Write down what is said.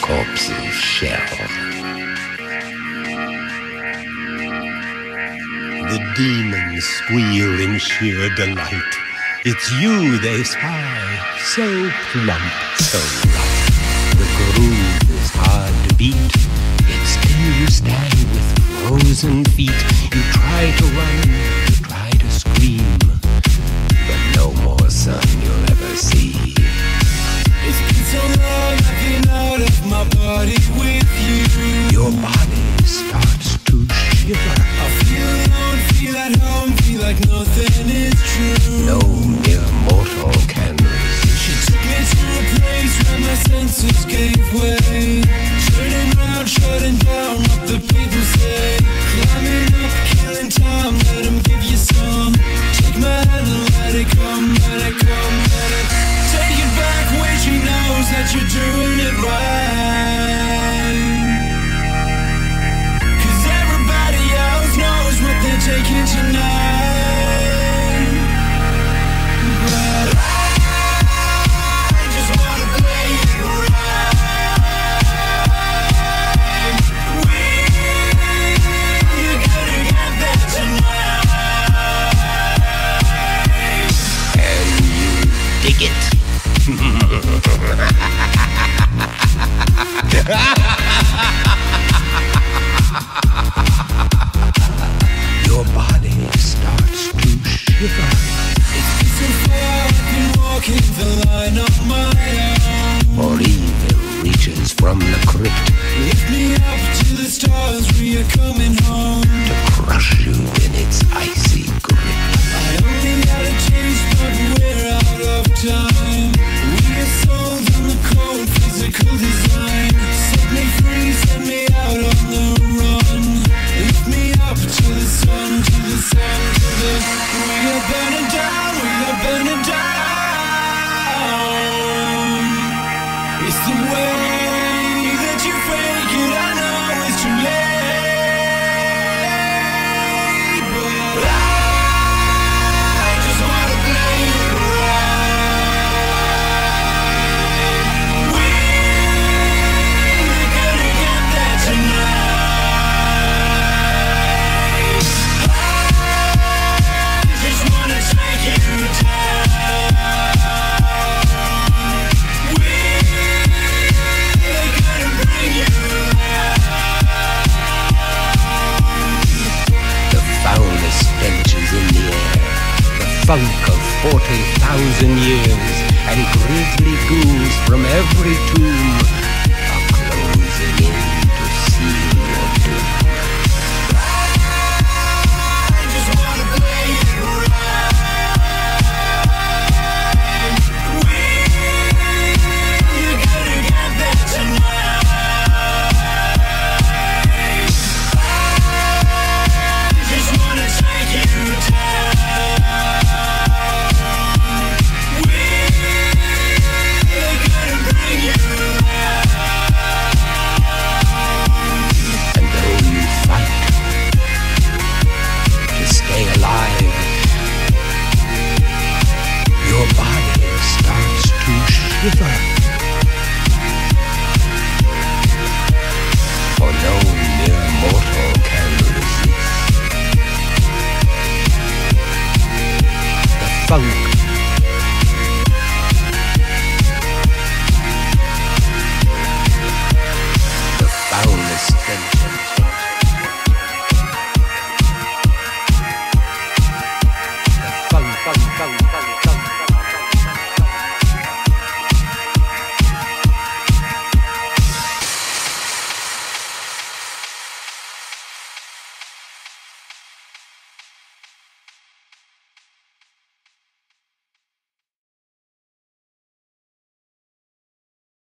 corpse's shell. The demons squeal in sheer delight. It's you they spy, so plump, so rough. The groove is hard to beat. It's still you stand with frozen feet. You try to run, senses gave Your body starts to shiver. It's so far the line my. Or evil reaches from the crypt. Lift me up to the stars, we are coming home. 40,000 years and grisly ghouls from every tomb For no mere mortal can resist. The funk.